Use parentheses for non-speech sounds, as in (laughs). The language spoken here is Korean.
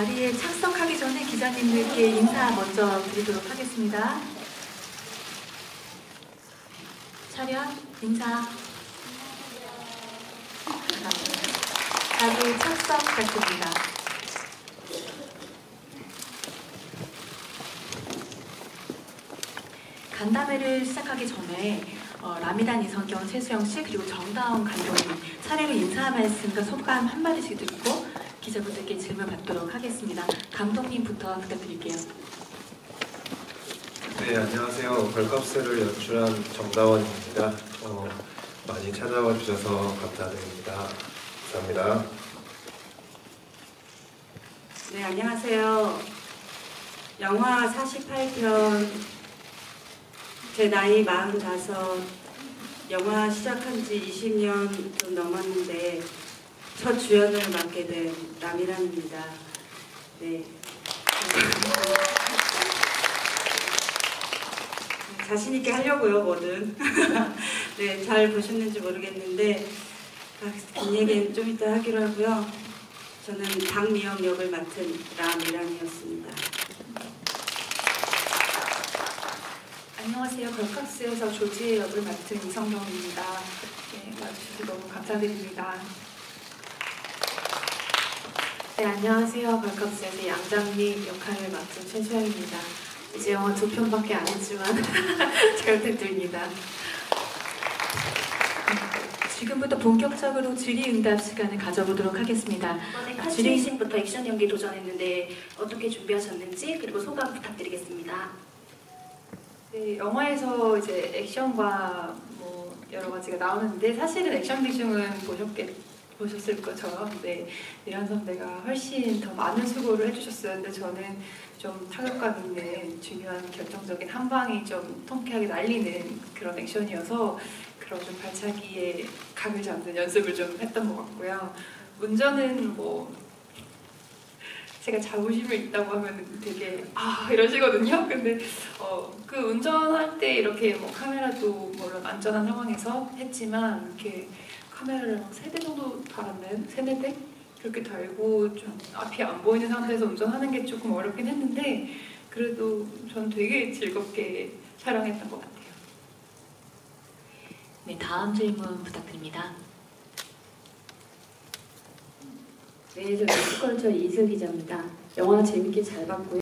자리에 착석하기 전에 기자님들께 인사 먼저 드리도록 하겠습니다. 차렷, 인사. 자리 착석하겠습니다. 간담회를 시작하기 전에 어, 라미단 이성경, 최수영 씨 그리고 정다운 감독님 차례로 인사 말씀과 소감 한마디씩 듣고 기자분들께 질문 받도록 하겠습니다. 감독님부터 부탁드릴게요. 네, 안녕하세요. 벌값스를 연출한 정다원입니다. 어, 많이 찾아와 주셔서 감사드립니다. 감사합니다. 네, 안녕하세요. 영화 48편, 제 나이 45, 영화 시작한 지 20년 좀 넘었는데, 첫 주연을 맡게 된 남이란입니다. 네. 자신 있게 하려고요, 뭐든. (laughs) 네, 잘 보셨는지 모르겠는데, 아, 긴 얘기는 좀 이따 하기로 하고요. 저는 박미영 역을 맡은 라미란이었습니다. 안녕하세요. 걸캅스에서 조지의 역을 맡은 이성경입니다. 네, 와주셔서 너무 감사드립니다. 네, 안녕하세요. 걸컵스에서 양장미 역할을 맡은 최수영입니다. 이제 영화 두 편밖에 안 했지만 (laughs) 잘 부탁드립니다. 지금부터 본격적으로 질의응답 시간을 가져보도록 하겠습니다. 이번에 아, 카츠이신부터 액션 연기 도전했는데 어떻게 준비하셨는지 그리고 소감 부탁드리겠습니다. 네, 영화에서 이제 액션과 뭐 여러 가지가 나오는데 사실은 액션 비중은 보셨겠 보셨을 것처럼 네, 이란 선배가 훨씬 더 많은 수고를 해주셨었는데 저는 좀 타격감 있는 중요한 결정적인 한 방이 좀 통쾌하게 날리는 그런 액션이어서 그런 좀 발차기에 각을 잡는 연습을 좀 했던 것 같고요. 운전은 뭐 제가 자부심이 있다고 하면 되게 아 이러시거든요. 근데 어, 그 운전할 때 이렇게 뭐 카메라도 물론 안전한 상황에서 했지만 이렇게 카메라를 세대 정도 달았는 세네 대 그렇게 달고 좀 앞이 안 보이는 상태에서 운전하는 게 조금 어렵긴 했는데 그래도 전 되게 즐겁게 촬영했던 것 같아요. 네, 다음 질문 부탁드립니다. 네, 저 뮤지컬처 이슬 기자입니다. 영화 재밌게 잘 봤고요.